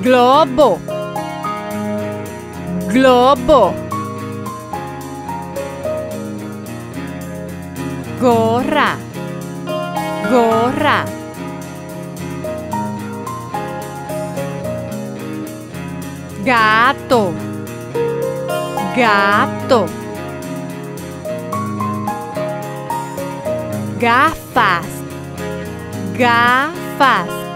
globo, globo, gorra, gorra. Gato, gato. Gafas, gafas.